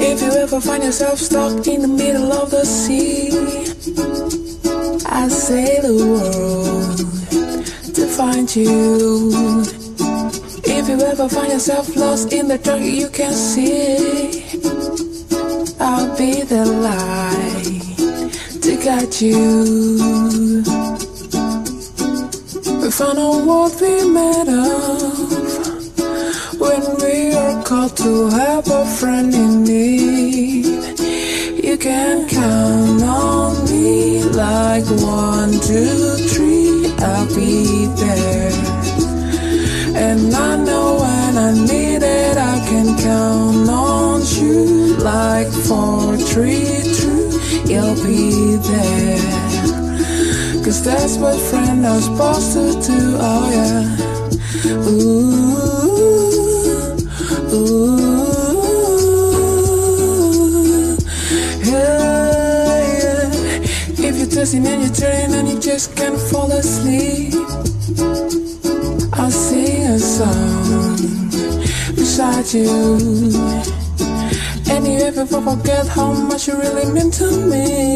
If you ever find yourself stuck in the middle of the sea, I sail the world to find you. If you ever find yourself lost in the dark, you can see. I'll be the light to guide you. We found out what we made of when we are called to have a friend in need. You can count on me like one, two, three, I'll be there. And I know when I need it, I can count on you like four, three, you'll be there. Cause that's what friends are supposed to do, oh yeah. Ooh, ooh, yeah, yeah. If you're testing and you're turning and you just can't fall asleep, I'll sing a song beside you. You forget how much you really mean to me?